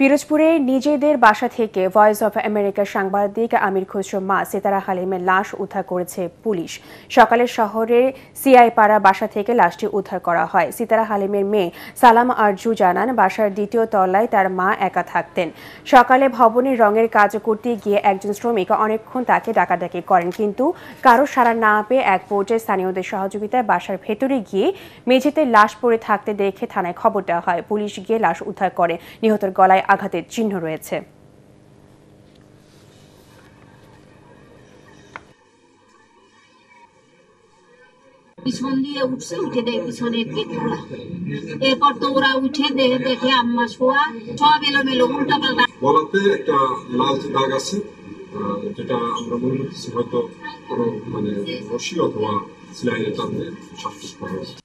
পিরোজপুরে নিজেদের বাসা থেকে ভয়েস অফ আমেরিকার সাংবাদিক আমির খুসরো মা সেতারা হালিমের লাশ উদ্ধার করেছে পুলিশ। সকালে শহরের সিআইপাড়া বাসা থেকে লাশটি উদ্ধার করা হয়। সিতারা হালিমের মেয়ে সালাম আরজু জানান, বাসার দ্বিতীয় তলায় তার মা একা থাকতেন। সকালে ভবনের রঙের কাজ করতে গিয়ে একজন শ্রমিক অনেকক্ষণ তাকে ডাকাডাকি করেন। কিন্তু কারও সাড়া না পেয়ে এক পর্যায়ে স্থানীয়দের সহযোগিতায় বাসার ভেতরে গিয়ে মেঝেতে লাশ পড়ে থাকতে দেখে থানায় খবর দেওয়া হয়। পুলিশ গিয়ে লাশ উদ্ধার করে। নিহতের গলায় আঘাতের চিহ্ন রয়েছে। পিছন দিয়ে উঠছে উঠে দেয় পিছনে গেট খোলা এরপর তো ওরা উঠে দেখে দেখে আম্মা শোয়া সব এলোমেলো উল্টা পাল্টা গলাতে একটা লালচে দাগ আছে যেটা আমরা মনে করতেছি হয়তো কোনো মানে রশি অথবা করা